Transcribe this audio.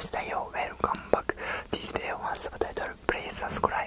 したよ Welcome back This day was the title Please subscribe